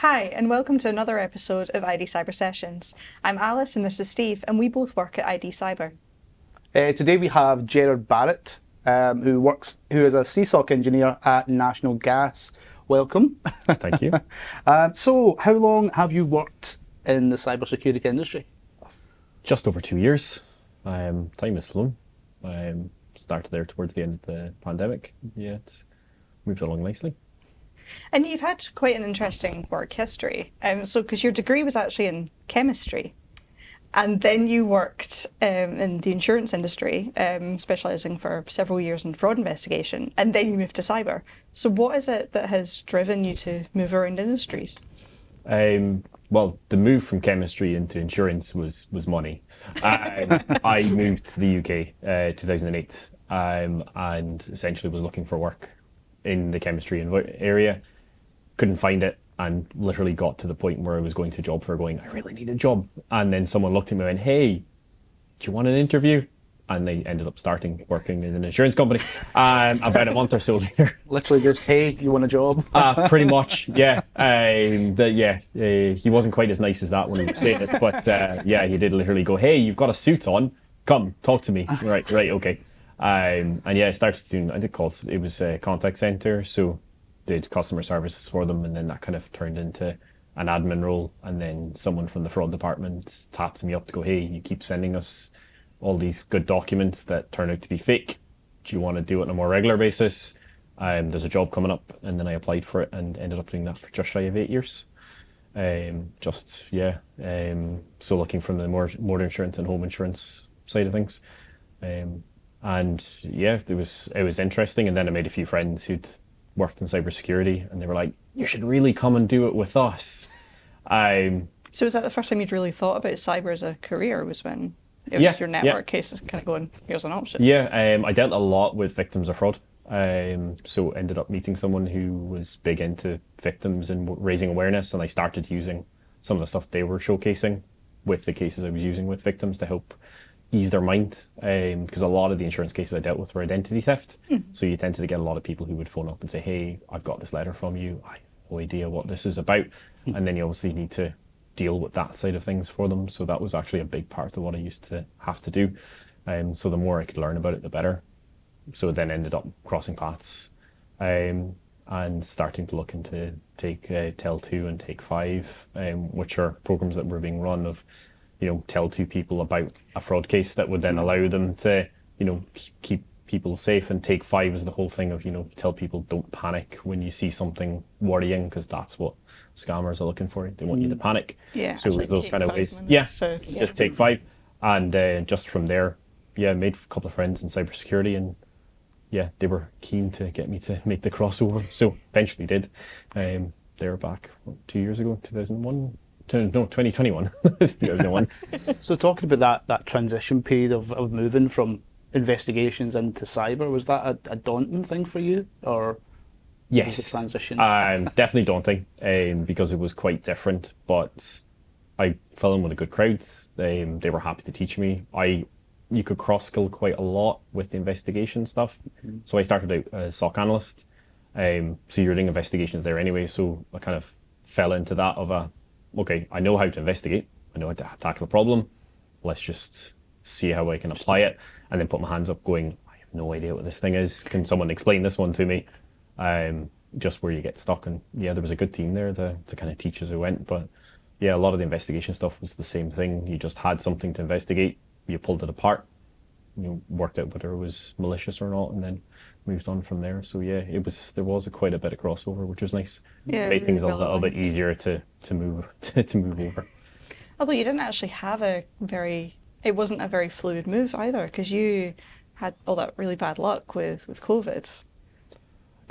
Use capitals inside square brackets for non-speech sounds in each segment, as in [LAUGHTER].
Hi, and welcome to another episode of ID Cyber Sessions. I'm Alice and this is Steve, and we both work at ID Cyber. Uh, today we have Gerard Barrett, um, who works, who is a CSOC engineer at National Gas. Welcome. Thank you. [LAUGHS] um, so, how long have you worked in the cybersecurity industry? Just over two years. Um, time has flown. Um, started there towards the end of the pandemic. Yeah, it's moved along nicely. And you've had quite an interesting work history. Um, so, because your degree was actually in chemistry, and then you worked um, in the insurance industry, um, specialising for several years in fraud investigation, and then you moved to cyber. So, what is it that has driven you to move around industries? Um, well, the move from chemistry into insurance was was money. Um, [LAUGHS] I moved to the UK uh, 2008 um, and essentially was looking for work in the chemistry area. Couldn't find it and literally got to the point where I was going to job for going, I really need a job. And then someone looked at me and went, Hey, do you want an interview? And they ended up starting working in an insurance company [LAUGHS] um, about a month or so [LAUGHS] later. Literally just, hey, you want a job? uh, pretty much, yeah. Um, the, yeah, uh, he wasn't quite as nice as that when he was saying it, but uh, yeah, he did literally go, hey, you've got a suit on, come, talk to me. right, right, okay. Um, and yeah, I started doing, I did calls, it was a contact center, so did customer services for them, and then that kind of turned into an admin role. And then someone from the fraud department tapped me up to go, hey, you keep sending us all these good documents that turn out to be fake. Do you want to do it on a more regular basis? Um, there's a job coming up, and then I applied for it and ended up doing that for just shy of eight years. Um, just yeah, um, so looking from the more motor insurance and home insurance side of things. Um, and yeah, it was it was interesting. And then I made a few friends who'd worked in cybersecurity, and they were like, "You should really come and do it with us." Um, so was that the first time you'd really thought about cyber as a career? Was when it was yeah, your network yeah. case kind of going, "Here's an option." Yeah, um, I dealt a lot with victims of fraud. Um, so ended up meeting someone who was big into victims and raising awareness, and I started using some of the stuff they were showcasing with the cases I was using with victims to help ease their mind because um, a lot of the insurance cases I dealt with were identity theft. Mm. So you tend to get a lot of people who would phone up and say, "Hey, I've got this letter from you. I have no idea what this is about," mm. and then you obviously need to deal with that side of things for them. So that was actually a big part of what I used to have to do. Um, so the more I could learn about it, the better. So then ended up crossing paths um, and starting to look into take uh, Tell Two and Take Five, um, which are programs that were being run of you know, tell two people about a fraud case that would then allow them to, you know, keep people safe. And take five is the whole thing of, you know, tell people don't panic when you see something worrying because that's what scammers are looking for. They want mm. you to mm. panic. Yeah. So it was those kind of ways. Yeah, so, yeah. Just take five. And uh, just from there, yeah, made a couple of friends in cybersecurity and yeah, they were keen to get me to make the crossover. So eventually did. Um, they were back what, two years ago, 2001, no, 2021. 2001. [LAUGHS] [LAUGHS] so talking about that, that transition period of, of moving from investigations into cyber, was that a, a daunting thing for you? Or yes, transition? Um, definitely daunting um, because it was quite different, but I fell in with a good crowd. Um, they were happy to teach me. I you could cross skill quite a lot with the investigation stuff. Mm-hmm. So I started out as SOC analyst. Um, so you're doing investigations there anyway. So I kind of fell into that of a okay, I know how to investigate, I know how to tackle a problem. Let's just see how I can apply it, and then put my hands up, going, I have no idea what this thing is. Can someone explain this one to me? Um, just where you get stuck, and yeah, there was a good team there to to kind of teach as we went, but yeah, a lot of the investigation stuff was the same thing. You just had something to investigate, you pulled it apart, you worked out whether it was malicious or not, and then moved on from there. So yeah, it was there was a quite a bit of crossover, which was nice. Yeah, made things a little bit easier to to move [LAUGHS] to, to move over. Although you didn't actually have a very, it wasn't a very fluid move either, because you had all that really bad luck with with COVID.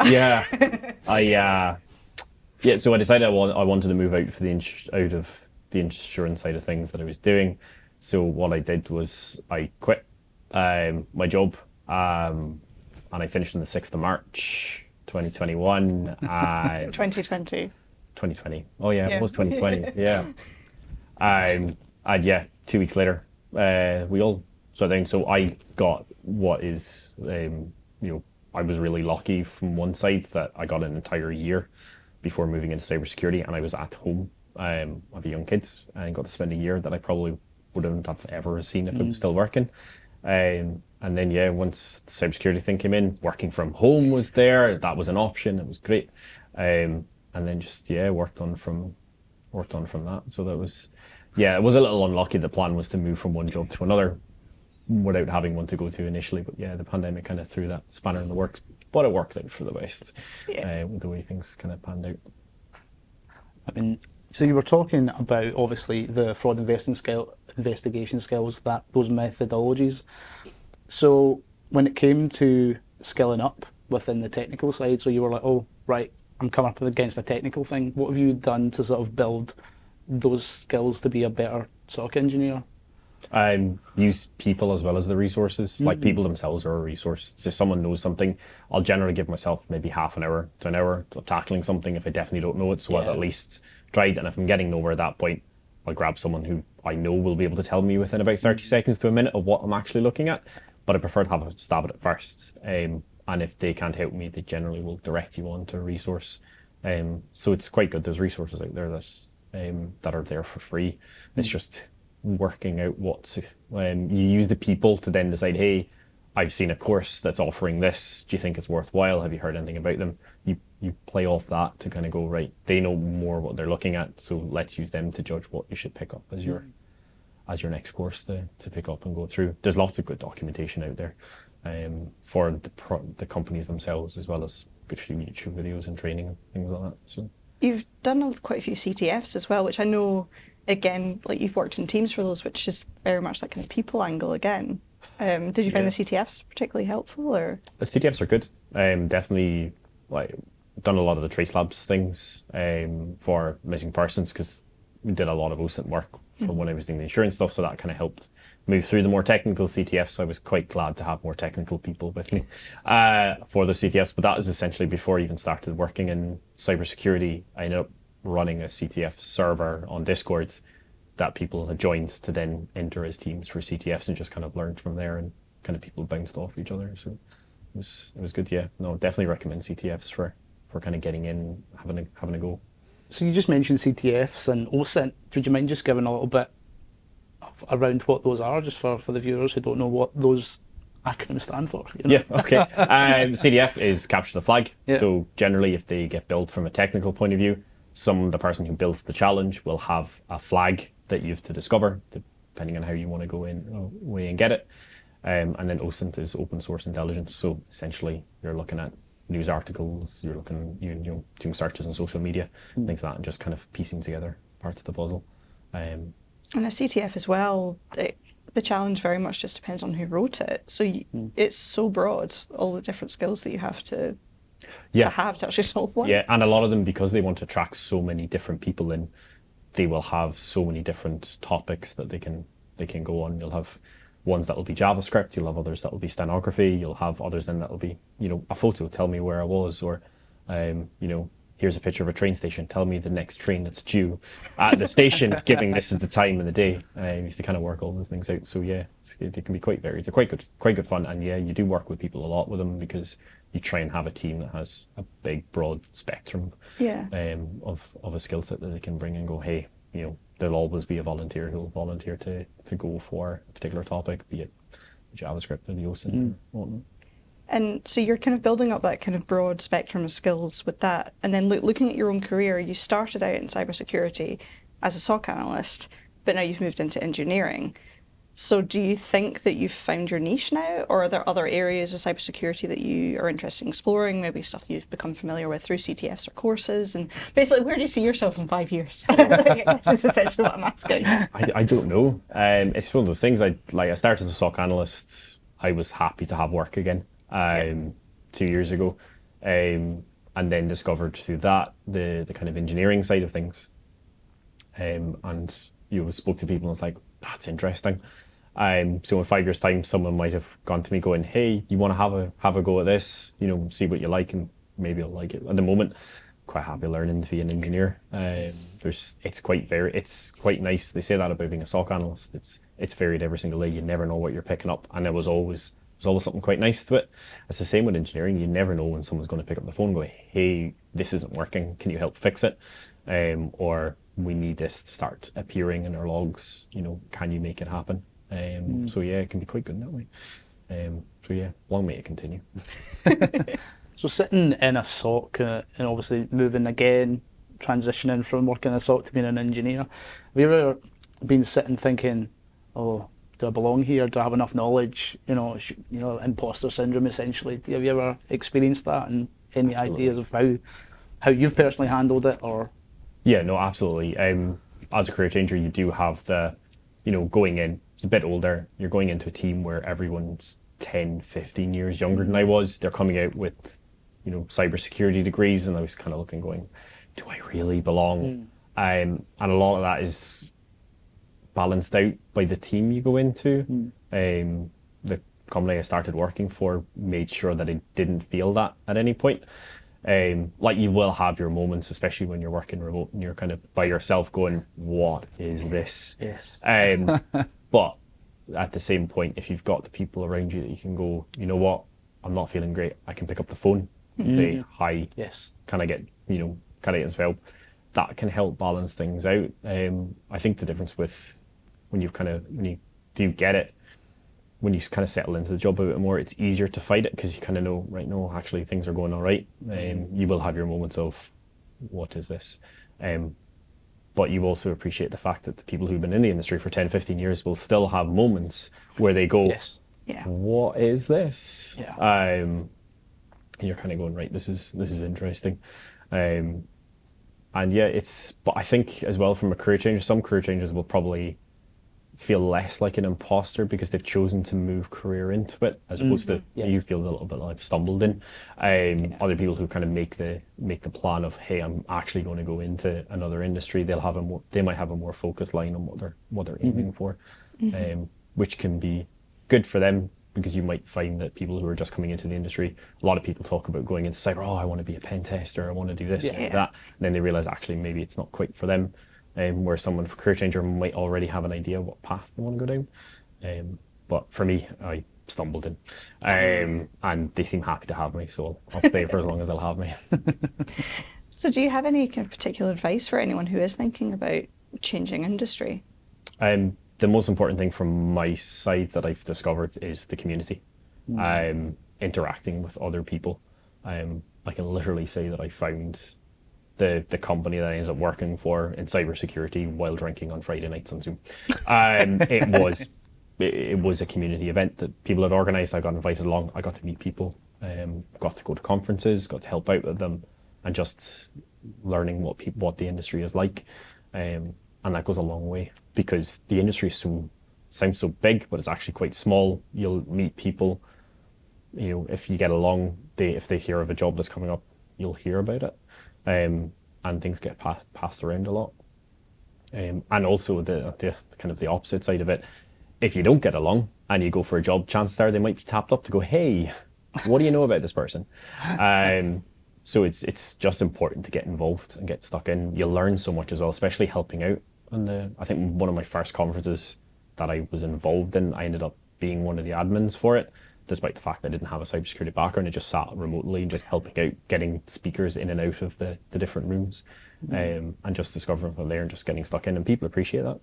Yeah, [LAUGHS] I uh, yeah. So I decided I, want, I wanted to move out for the ins- out of the insurance side of things that I was doing. So what I did was I quit um, my job. Um, and I finished on the 6th of March 2021. Uh, [LAUGHS] 2020. 2020. Oh, yeah, yeah. it was 2020. yeah. Um, and yeah, two weeks later, uh, we all so then so I got what is um, you know I was really lucky from one side that I got an entire year before moving into cybersecurity, and I was at home. Um, I have a young kid and got to spend a year that I probably wouldn't have ever seen if I was still working. Um, and then yeah, once the cybersecurity thing came in, working from home was there. That was an option. It was great. Um, and then just yeah, worked on from worked on from that. So that was yeah, it was a little unlucky. The plan was to move from one job to another without having one to go to initially. But yeah, the pandemic kind of threw that spanner in the works. But it worked out for the best Yeah. uh, with the way things kind of panned out. I mean, so you were talking about obviously the fraud investing skill, investigation skills, that those methodologies. So when it came to skilling up within the technical side, so you were like, oh right, I'm coming up against a technical thing. What have you done to sort of build those skills to be a better SOC engineer? um, use people as well as the resources. Like people themselves are a resource. So if someone knows something, I'll generally give myself maybe half an hour to an hour of tackling something if I definitely don't know it. So I've at least tried. And if I'm getting nowhere at that point, I'll grab someone who I know will be able to tell me within about 30 seconds to a minute of what I'm actually looking at. But I prefer to have a stab at it first. Um, and if they can't help me, they generally will direct you on to a resource. Um, so it's quite good. There's resources out there that um, that are there for free. It's just working out what's um, you use the people to then decide. Hey, I've seen a course that's offering this. Do you think it's worthwhile? Have you heard anything about them? You you play off that to kind of go right. They know more what they're looking at, so let's use them to judge what you should pick up as your as your next course to, to pick up and go through. There's lots of good documentation out there um, for the pro- the companies themselves, as well as good few YouTube videos and training and things like that. So You've done a- quite a few CTFs as well, which I know, again, like you've worked in teams for those, which is very much that kind of people angle again. Um, did you find Yeah. the CTFs particularly helpful, or the CTFs are good. Um, definitely, like done a lot of the Trace Labs things um, for missing persons because did a lot of OSINT work for when I was doing the insurance stuff, so that kind of helped move through the more technical CTFs. So I was quite glad to have more technical people with me [LAUGHS] uh, for the CTFs. But that is essentially before I even started working in cybersecurity. I ended up running a CTF server on Discord that people had joined to then enter as teams for CTFs and just kind of learned from there and kind of people bounced off each other. So it was it was good. Yeah, no, definitely recommend CTFs for for kind of getting in, having a having a go. So you just mentioned CTFs and OSINT. Would you mind just giving a little bit of, around what those are, just for, for the viewers who don't know what those acronyms stand for? you know? Yeah, okay. um, [LAUGHS] CTF is capture the flag. Yeah. So generally, if they get built from a technical point of view, some the person who builds the challenge will have a flag that you have to discover, depending on how you want to go in uh, way and get it. Um, and then OSINT is open source intelligence. So essentially, you're looking at news articles, you're looking, you, you know, doing searches on social media, things like that, and just kind of piecing together parts of the puzzle. Um, and a CTF as well? It, the challenge very much just depends on who wrote it. So you, it's so broad, all the different skills that you have to, yeah, to have to actually [LAUGHS] solve one. Yeah, and a lot of them because they want to track so many different people in, they will have so many different topics that they can they can go on. You'll have ones that will be JavaScript, you'll have others that will be stenography, you'll have others then that will be, you know, a photo, tell me where I was, or um, you know, here's a picture of a train station, tell me the next train that's due at the station, [LAUGHS] giving this is the time of the day. Uh, you have to kind of work all those things out. So yeah, it's, they can be quite varied. They're quite good, quite good fun, and yeah, you do work with people a lot with them because you try and have a team that has a big, broad spectrum Yeah. um, of of a skill set that they can bring and go, hey, you know, there'll always be a volunteer who'll volunteer to to go for a particular topic, be it JavaScript or the OSINT or whatnot. And so you're kind of building up that kind of broad spectrum of skills with that. And then look, looking at your own career, you started out in cybersecurity as a SOC analyst, but now you've moved into engineering. So do you think that you've found your niche now, or are there other areas of cybersecurity that you are interested in exploring? Maybe stuff you've become familiar with through CTFs or courses, and basically, where do you see yourselves in five years? [LAUGHS] this is essentially what I'm asking. I, I don't know. Um, it's one of those things. I like. I started as a SOC analyst. I was happy to have work again. Um, two years ago, um, and then discovered through that the the kind of engineering side of things. Um, and you know, spoke to people and it's like that's interesting. Um, so in five years' time, someone might have gone to me going, "Hey, you want to have a have a go at this? You know, see what you like, and maybe I'll like it." At the moment, quite happy learning to be an engineer. Um, there's it's quite very it's quite nice. They say that about being a SOC analyst. It's it's varied every single day. You never know what you're picking up, and it was always there's always something quite nice to it. It's the same with engineering. You never know when someone's going to pick up the phone and go, "Hey, this isn't working. Can you help fix it?" Um, or we need this to start appearing in our logs. You know, can you make it happen? Um, So yeah, it can be quite good in that way. Um, so yeah, long may it continue. [LAUGHS] So sitting in a SOC uh, and obviously moving again, transitioning from working in a SOC to being an engineer, have you ever been sitting thinking, oh, do I belong here? Do I have enough knowledge? You know, sh- you know, imposter syndrome essentially. Have you ever experienced that and any Absolutely. ideas of how how you've personally handled it or Yeah, no, absolutely. Um, as a career changer, you do have the, you know, going in, it's a bit older, you're going into a team where everyone's 10, 15 years younger than I was. They're coming out with, you know, cybersecurity degrees, and I was kind of looking, going, do I really belong? Um, and a lot of that is balanced out by the team you go into. Um, the company I started working for made sure that I didn't feel that at any point. Um, like you will have your moments, especially when you're working remote and you're kind of by yourself going, "What is this?" yes? Um, [LAUGHS] but at the same point, if you've got the people around you that you can go, you know what, I'm not feeling great. I can pick up the phone, and say hi. yes. Can I get you know can I get some help? That can help balance things out. Um, I think the difference with when you've kind of when you do get it, when you kind of settle into the job a bit more, it's easier to fight it because you kind of know right. No, actually things are going all right. Um, you will have your moments of what is this. Um, but you also appreciate the fact that the people who've been in the industry for 10, 15 years will still have moments where they go, Yes. Yeah. what is this? Yeah. Um, and you're kind of going, right, this is this is interesting. Um, and yeah, it's. But I think as well from a career change, some career changes will probably feel less like an imposter because they've chosen to move career into it, as opposed to Yes. you feel a little bit like I've stumbled in. Um, Other people who kind of make the make the plan of, hey, I'm actually going to go into another industry. They'll have a more, they might have a more focused line on what they're what they're aiming for, um, which can be good for them because you might find that people who are just coming into the industry, a lot of people talk about going into cyber. Oh, I want to be a pen tester. I want to do this, Yeah. that. And then they realize actually maybe it's not quite for them. Um, where someone for career changer might already have an idea what path they want to go down. Um, but for me, I stumbled in, um, and they seem happy to have me, so I'll, stay for as long as they'll have me. [LAUGHS] So, do you have any kind of particular advice for anyone who is thinking about changing industry? Um, the most important thing from my side that I've discovered is the community. Um, interacting with other people. Um, I can literally say that I found the the company that I ended up working for in cybersecurity while drinking on Friday nights on Zoom. Um, it [LAUGHS] was it, it was a community event that people had organised. I got invited along. I got to meet people. Um, got to go to conferences. Got to help out with them, and just learning what what the industry is like. Um, and that goes a long way because the industry so sounds so big, but it's actually quite small. You'll meet people. You know, if you get along, they if they hear of a job that's coming up, you'll hear about it, um, and things get pa- passed around a lot. Um, and also the, the kind of the opposite side of it, if you don't get along and you go for a job, chances are they might be tapped up to go, hey, what do you know about this person? Um, so it's it's just important to get involved and get stuck in. You'll learn so much as well, especially helping out. And I think one of my first conferences that I was involved in, I ended up being one of the admins for it, despite the fact that I didn't have a cybersecurity background. I just sat remotely and just helping out, getting speakers in and out of the, the different rooms, um, and just discovering from there and just getting stuck in. And people appreciate that.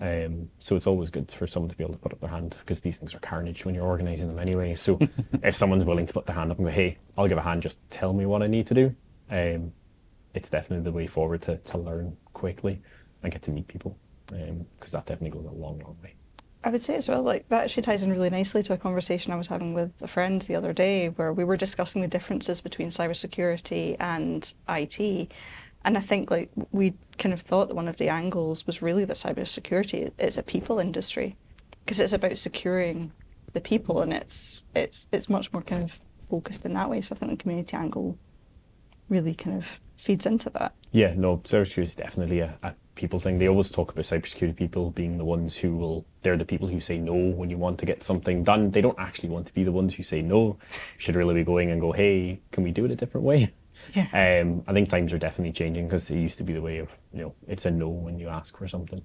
Um, so it's always good for someone to be able to put up their hand because these things are carnage when you're organising them anyway. So [LAUGHS] if someone's willing to put their hand up and go, "Hey, I'll give a hand. Just tell me what I need to do," um, it's definitely the way forward to, to learn quickly and get to meet people because that definitely goes a long, long way. I would say as well, like that actually ties in really nicely to a conversation I was having with a friend the other day where we were discussing the differences between cybersecurity and IT. And I think like we kind of thought that one of the angles was really that cybersecurity is a people industry because it's about securing the people and it's it's it's much more kind of focused in that way. So I think the community angle really kind of feeds into that. Yeah, no, cybersecurity is definitely a, a people thing. They always talk about cybersecurity people being the ones who will, they're the people who say no when you want to get something done. They don't actually want to be the ones who say no. You should really be going and go, hey, can we do it a different way? Yeah. Um, I think times are definitely changing because it used to be the way of, you know, it's a no when you ask for something.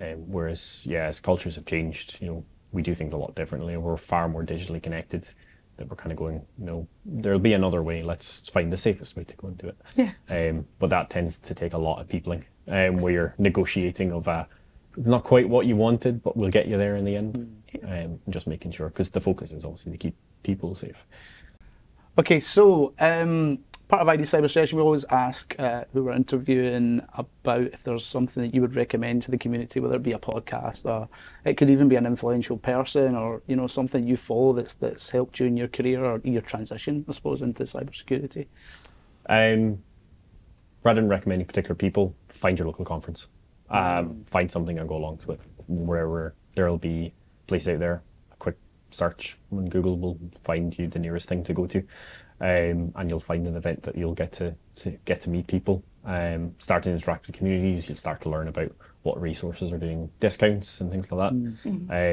Um, whereas, yeah, as cultures have changed, you know, we do things a lot differently. We're far more digitally connected. That we're kind of going, you know, there'll be another way. Let's find the safest way to go and do it. Yeah. Um, but that tends to take a lot of peopling, um, where you're negotiating of uh, not quite what you wanted, but we'll get you there in the end. Um, just making sure, because the focus is obviously to keep people safe. Okay, so um, part of ID Cyber Session, we always ask uh, who we're interviewing about if there's something that you would recommend to the community, whether it be a podcast or it could even be an influential person or you know something you follow that's that's helped you in your career or your transition, I suppose, into cybersecurity. Um, rather than recommending particular people, find your local conference. Um, find something and go along to it. Wherever there'll be places out there, a quick search on Google will find you the nearest thing to go to, um, and you'll find an event that you'll get to, to get to meet people, um, start to interact with communities. You'll start to learn about what resources are doing discounts and things like that.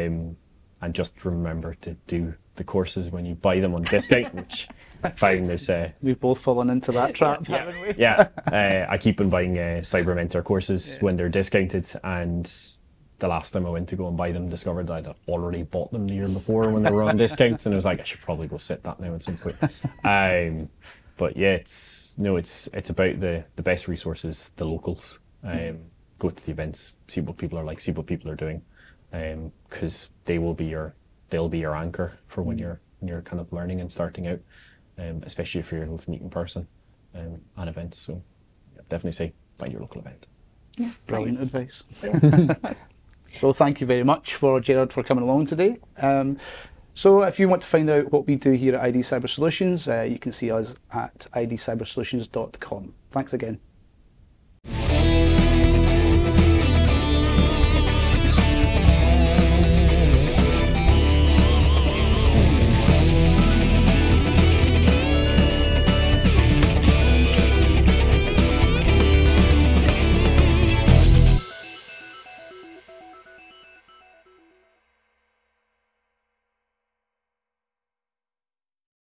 Um, and just remember to do the courses when you buy them on discount, [LAUGHS] which I found is uh, We've both fallen into that trap, haven't we? yeah, uh, I keep on buying uh, Cyber Mentor courses when they're discounted, and the last time I went to go and buy them, discovered I'd already bought them the year before when they were on [LAUGHS] discounts, and I was like, I should probably go sit that now at some point. Um, but yeah, it's no, it's it's about the the best resources, the locals. Um, go to the events, see what people are like, see what people are doing, because they will be your they'll be your anchor for when you're when you're kind of learning and starting out, um, especially if you're able to meet in person um, at events. So yeah, definitely say find your local event. Brilliant advice. [LAUGHS] [LAUGHS] so thank you very much for Gerard for coming along today. Um, so if you want to find out what we do here at ID Cyber Solutions, uh, you can see us at idcybersolutions.com. Thanks again.